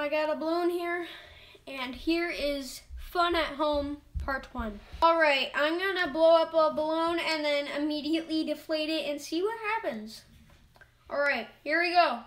I got a balloon here, and here is fun at home part one. All right, I'm gonna blow up a balloon and then immediately deflate it and see what happens. All right, here we go.